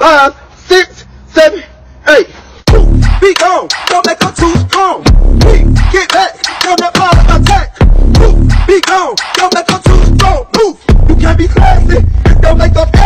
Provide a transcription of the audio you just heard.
five, six, seven, eight. Be gone, don't make her too strong. Be, get back, don't let power attack. Move, be gone, don't make her too strong. Move, you can't be classy, don't make her